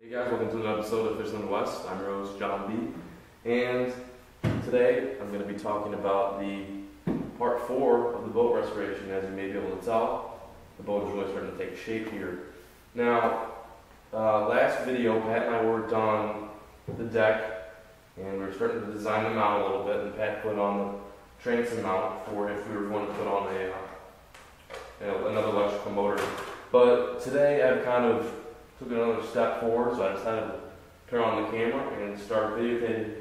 Hey guys, welcome to another episode of Fish in the West. I'm host, Jon B. And today I'm going to be talking about the part four of the boat restoration. As you may be able to tell, the boat is really starting to take shape here. Now, uh, last video, Pat and I worked on the deck, and we were starting to design the mount a little bit, and Pat put on the transom mount for if we were going to put on a, uh, another electrical motor. But today I've kind of took another step forward, so I decided to turn on the camera and start videotaping.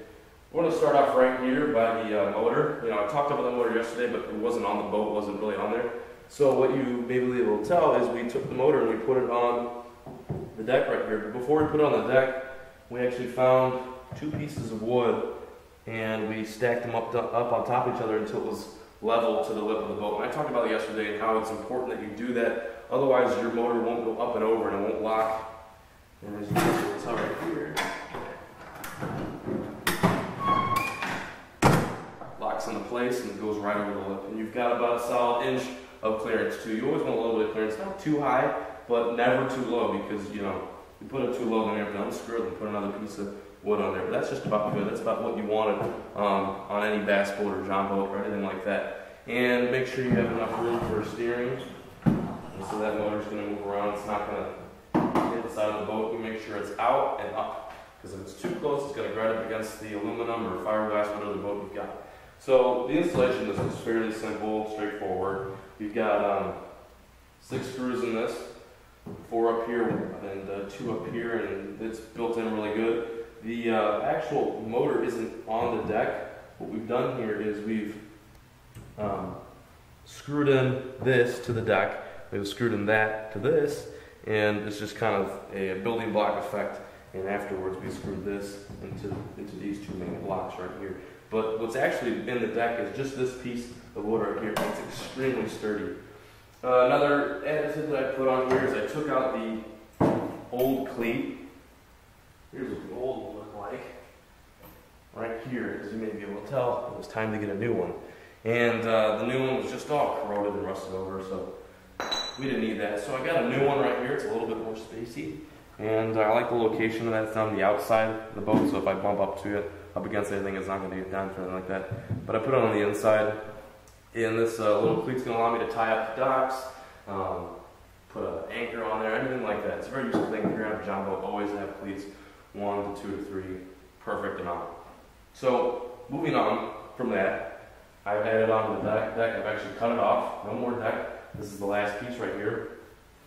We're going to start off right here by the uh, motor. You know, I talked about the motor yesterday, but it wasn't on the boat, wasn't really on there. So what you may be able to tell is we took the motor and we put it on the deck right here. But before we put it on the deck, we actually found two pieces of wood and we stacked them up, up on top of each other until it was level to the lip of the boat. And I talked about it yesterday and how it's important that you do that. Otherwise, your motor won't go up and over and it won't lock. And as you can tell right here, locks into place and it goes right over the lip. And you've got about a solid inch of clearance too. You always want a little bit of clearance, not too high, but never too low because you know you put it too low, then you have to unscrew it and put another piece of wood on there. But that's just about good. That's about what you wanted um, on any bass boat or john boat or anything like that. And make sure you have enough room for steering. And so that motor's going to move around. It's not going to hit the side of the boat. You make sure it's out and up. Because if it's too close, it's going to grind up against the aluminum or fiberglass, whatever the boat you've got. So the installation is fairly simple, straightforward. You've got um, six screws in this, four up here and uh, two up here, and it's built in really good. The uh, actual motor isn't on the deck. What we've done here is we've um, screwed in this to the deck. We've screwed in that to this, and it's just kind of a building block effect. And afterwards, we screwed this into, into these two main blocks right here. But what's actually in the deck is just this piece of wood right here. It's extremely sturdy. Uh, another additive that I put on here is I took out the old cleat. Here's what the old one looked like. Right here, as you may be able to tell, it was time to get a new one. And uh, the new one was just all corroded and rusted over, so we didn't need that. So I got a new one right here. It's a little bit more spacey. And I like the location of that. It's on the outside of the boat, so if I bump up to it, up against anything, it's not going to get down or anything like that. But I put it on the inside. And this uh, little cleat's going to allow me to tie up the docks, um, put an anchor on there, anything like that. It's a very useful thing. If you're on a john boat, always have cleats, one to two to three, perfect amount. So moving on from that, I've added on the deck, deck. I've actually cut it off. No more deck. This is the last piece right here.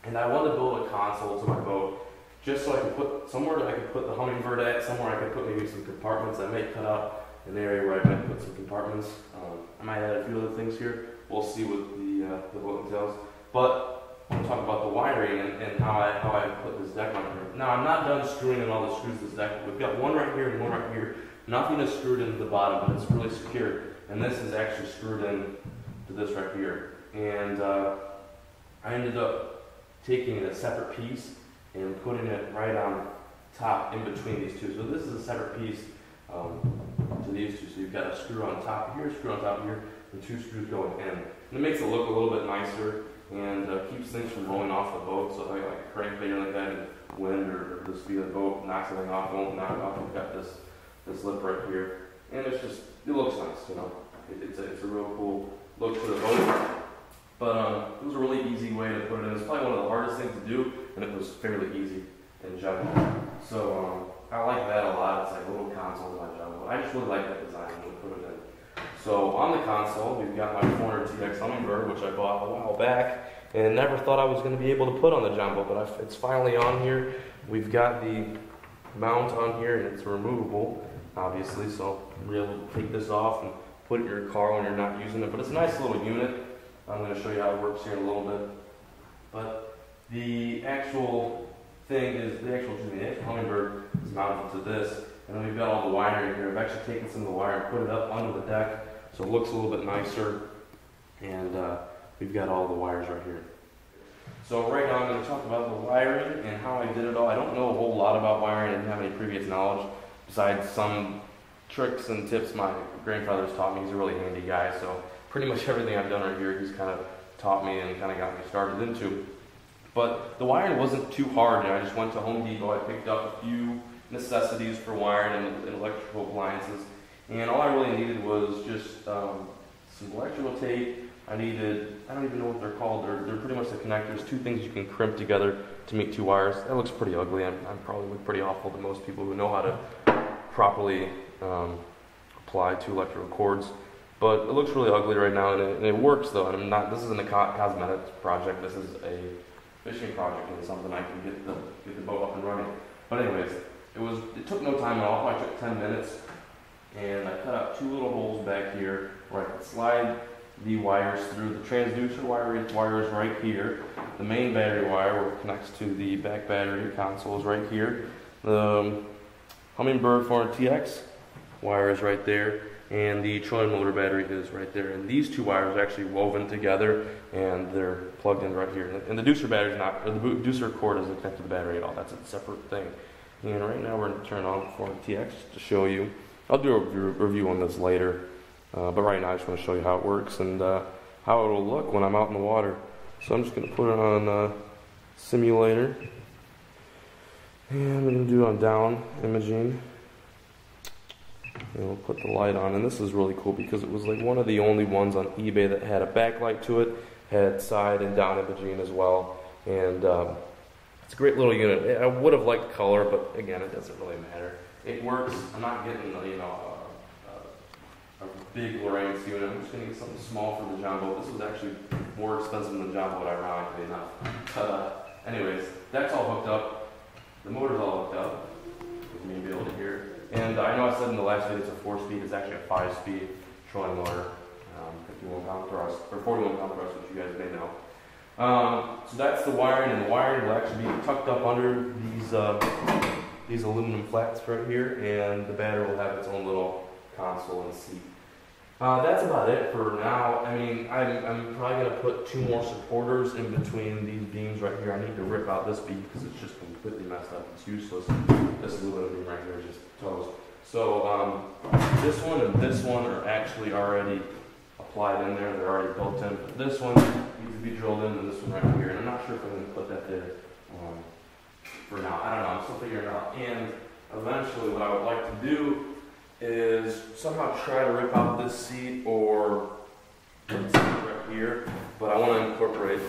And I wanted to build a console to my boat just so I could put somewhere I could put the Humminbird at, somewhere I could put maybe some compartments. I may cut out an area where I might put some compartments. Um, I might add a few other things here. We'll see what the uh, the boat entails. But I want to talk about the wiring and, and how I how I put this deck on here. Now I'm not done screwing in all the screws this deck. We've got one right here and one right here. Nothing is screwed into the bottom, but it's really secure. And this is actually screwed in to this right here. And uh, I ended up taking a separate piece and putting it right on top in between these two. So this is a separate piece um, to these two. So you've got a screw on top here, a screw on top here, and two screws going in. And it makes it look a little bit nicer and uh, keeps things from rolling off the boat. So like, like a crank or like that, and wind or, the speed of the boat knocks something off, won't knock it off. You've got this this lip right here, and it's just it looks nice, you know. It, it's a it's a real cool look to the boat. But um, it was a really easy way to put it in. It's probably one of the hardest things to do, and it was fairly easy in general. So um, I like that a lot. It's like little console my jungle. I just really like that design when we put it in. So on the console, we've got my 400 TX Humminbird, which I bought a while back, and never thought I was going to be able to put on the jon boat, but I've, it's finally on here. We've got the mount on here, and it's removable, obviously, so you're able to take this off and put it in your car when you're not using it. But it's a nice little unit. I'm going to show you how it works here in a little bit. But the actual thing is, the actual, excuse the actual Humminbird is mounted to this. And then we've got all the wiring here. I've actually taken some of the wire and put it up under the deck so it looks a little bit nicer. And uh, we've got all the wires right here. So right now I'm going to talk about the wiring and how I did it all. I don't know a whole lot about wiring. I didn't have any previous knowledge besides some tricks and tips my grandfather's taught me. He's a really handy guy. So pretty much everything I've done right here, he's kind of taught me and kind of got me started into. But the wiring wasn't too hard, and I just went to Home Depot. I picked up a few necessities for wiring and, and electrical appliances, and all I really needed was just um, some electrical tape. I needed, I don't even know what they're called. They're, they're pretty much the connectors, two things you can crimp together to make two wires. That looks pretty ugly. I'm, I'm probably look pretty awful to most people who know how to properly um, apply two electrical cords. But it looks really ugly right now, and it, and it works though. And I'm not. This isn't a co- cosmetics project. This is a fishing project and something I can get the get the boat up and running. But anyways, it was. It took no time at all. I took 10 minutes, and I cut out two little holes back here where I could slide the wires through. The transducer wire wire is right here. The main battery wire where it connects to the back battery console is right here. The um, Hummingbird Humminbird 400TX wire is right there, and the trolling motor battery is right there. And these two wires are actually woven together, and they're plugged in right here. And the ducer battery is not, the ducer cord isn't connected to the battery at all. That's a separate thing. And right now we're going to turn on 400TX to show you. I'll do a review on this later, uh, but right now I just want to show you how it works and uh, how it will look when I'm out in the water. So I'm just going to put it on uh, simulator. And I'm going to do on down imaging. And we'll put the light on. And this is really cool because it was like one of the only ones on eBay that had a backlight to it, had side and down imaging as well. And um, it's a great little unit. I would have liked color, but again, it doesn't really matter. It works. I'm not getting, you know, a, a, big Lowrance unit. I'm just going to get something small for the jon boat. This was actually more expensive than the boat, ironically enough. Uh, anyways, that's all hooked up. The motor's all hooked up, you may be able to hear. And I know I said in the last video it's a four-speed, it's actually a five-speed trolling motor, um, 51 pound thrust, or 41 pound thrust, which you guys may know. Um, so that's the wiring, and the wiring will actually be tucked up under these uh, these aluminum flats right here, and the battery will have its own little console and seat. Uh, that's about it for now. I mean, I'm, I'm probably going to put two more supporters in between these beams right here. I need to rip out this beam because it's just completely messed up. It's useless. This aluminum beam right here is just toast. So um, this one and this one are actually already applied in there. They're already built in. But this one needs to be drilled in and this one right here. And I'm not sure if I'm going to put that there um, for now. I don't know. I'm still figuring it out. And eventually what I would like to do is somehow try to rip out this seat or this seat right here, but I want to incorporate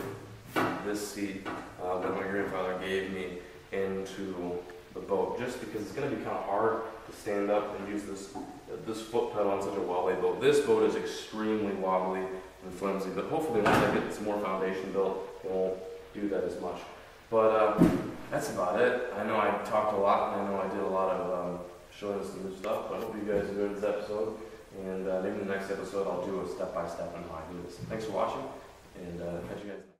this seat uh, that my grandfather gave me into the boat, just because it's going to be kind of hard to stand up and use this this foot pedal on such a wobbly boat. This boat is extremely wobbly and flimsy, but hopefully once I get some more foundation built, it won't do that as much. But uh, that's about it. I know I talked a lot, and I know I did a lot of um, showing us some new stuff. But I hope you guys enjoyed this episode. And uh, maybe in the next episode, I'll do a step by step on how I do this. Thanks for watching, and uh, catch you guys.